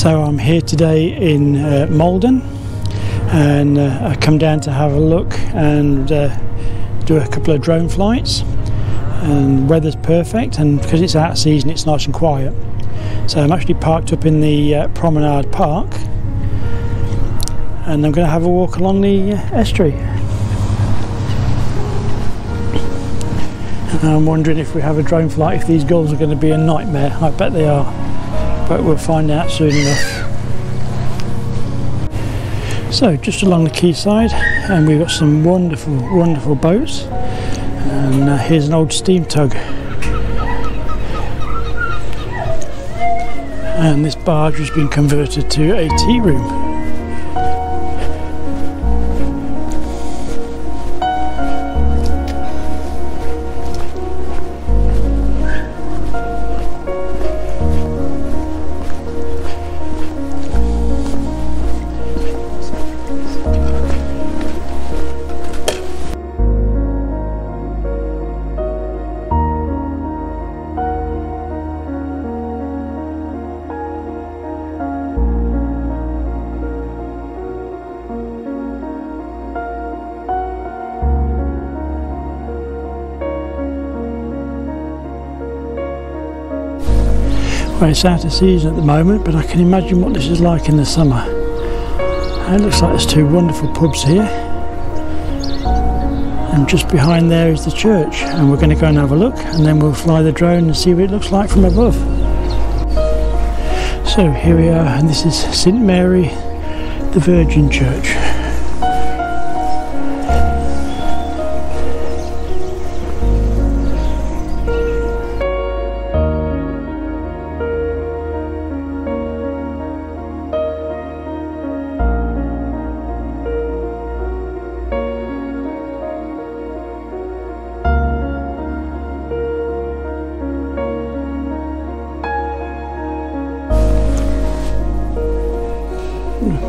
So I'm here today in uh, Maldon and uh, I come down to have a look and uh, do a couple of drone flights and weather's perfect and because it's out of season it's nice and quiet. So I'm actually parked up in the uh, Promenade Park and I'm going to have a walk along the uh, estuary. And I'm wondering if we have a drone flight if these gulls are going to be a nightmare. I bet they are but we'll find out soon enough. So just along the quayside and we've got some wonderful wonderful boats. And uh, here's an old steam tug. And this barge has been converted to a tea room Well, it's out of season at the moment, but I can imagine what this is like in the summer. And it looks like there's two wonderful pubs here. And just behind there is the church. And we're going to go and have a look, and then we'll fly the drone and see what it looks like from above. So here we are, and this is St Mary, the Virgin Church.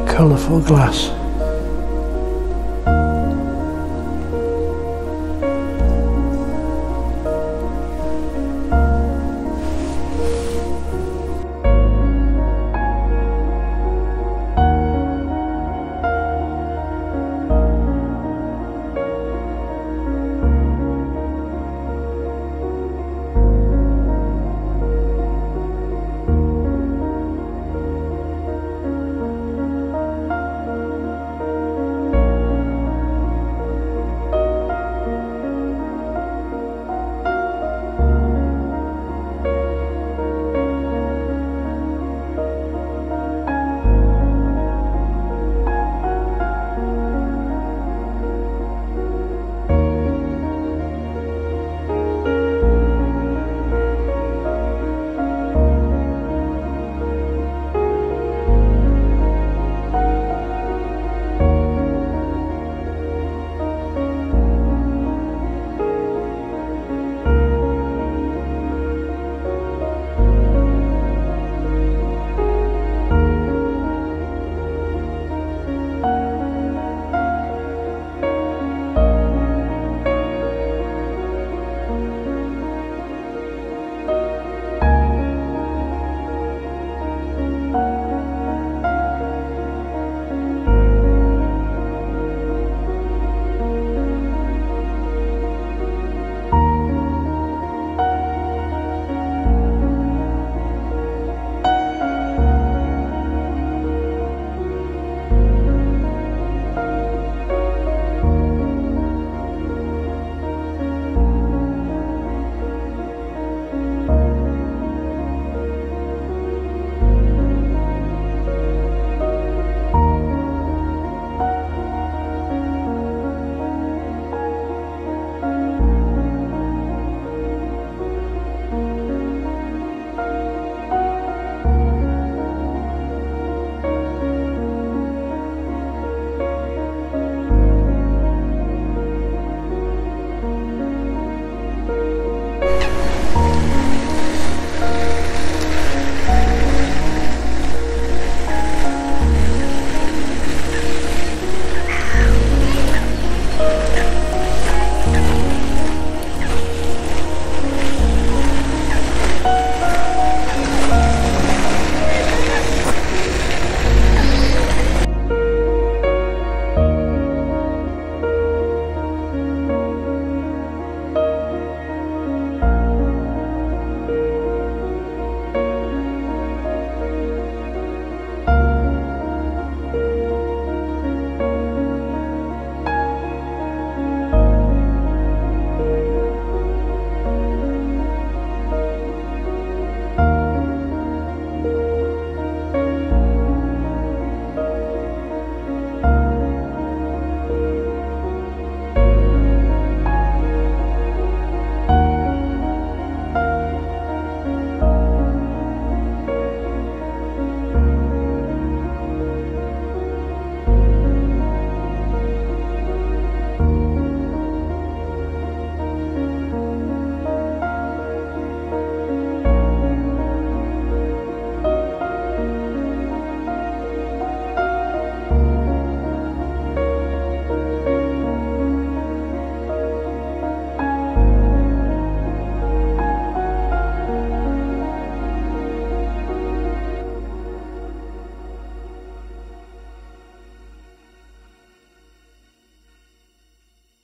Colourful glass.